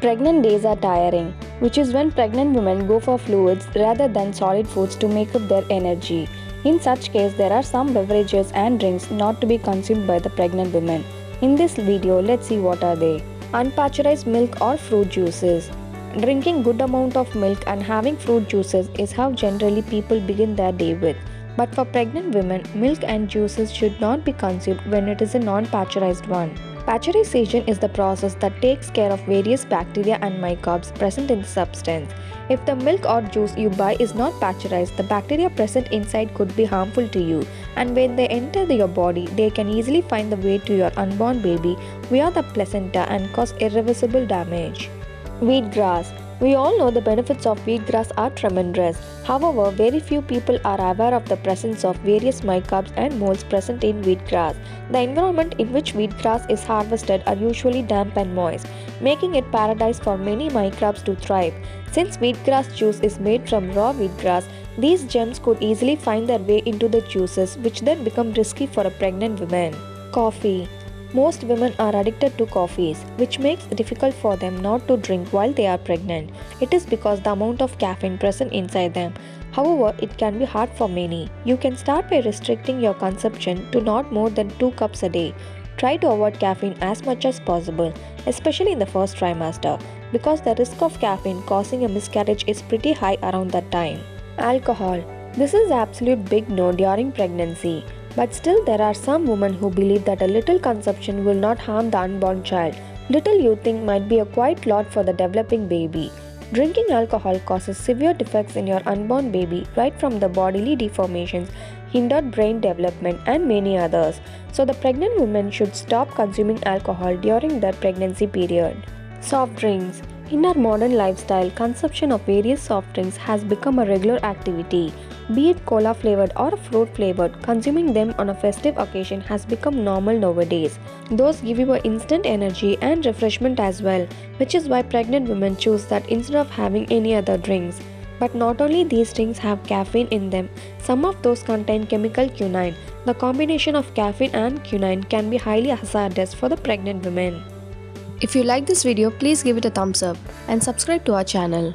Pregnant days are tiring, which is when pregnant women go for fluids rather than solid foods to make up their energy. In such case, there are some beverages and drinks not to be consumed by the pregnant women. In this video, let's see what are they. Unpasteurized milk or fruit juices. Drinking good amount of milk and having fruit juices is how generally people begin their day with. But for pregnant women, milk and juices should not be consumed when it is a non-pasteurized one. Pasteurization is the process that takes care of various bacteria and microbes present in the substance. If the milk or juice you buy is not pasteurized, the bacteria present inside could be harmful to you, and when they enter your body, they can easily find the way to your unborn baby via the placenta and cause irreversible damage. Wheatgrass we all know the benefits of wheatgrass are tremendous. However, very few people are aware of the presence of various microbes and molds present in wheatgrass. The environment in which wheatgrass is harvested are usually damp and moist, making it paradise for many microbes to thrive. Since wheatgrass juice is made from raw wheatgrass, these germs could easily find their way into the juices, which then become risky for a pregnant woman. Coffee most women are addicted to coffees, which makes it difficult for them not to drink while they are pregnant. It is because the amount of caffeine present inside them. However, it can be hard for many. You can start by restricting your consumption to not more than 2 cups a day. Try to avoid caffeine as much as possible, especially in the first trimester, because the risk of caffeine causing a miscarriage is pretty high around that time. Alcohol This is absolute big no during pregnancy. But still, there are some women who believe that a little consumption will not harm the unborn child. Little you think might be a quite lot for the developing baby. Drinking alcohol causes severe defects in your unborn baby, right from the bodily deformations, hindered brain development, and many others. So, the pregnant women should stop consuming alcohol during their pregnancy period. Soft drinks. In our modern lifestyle, consumption of various soft drinks has become a regular activity. Be it cola flavored or fruit flavored, consuming them on a festive occasion has become normal nowadays. Those give you an instant energy and refreshment as well, which is why pregnant women choose that instead of having any other drinks. But not only these drinks have caffeine in them, some of those contain chemical quinine. The combination of caffeine and quinine can be highly hazardous for the pregnant women. If you like this video, please give it a thumbs up and subscribe to our channel.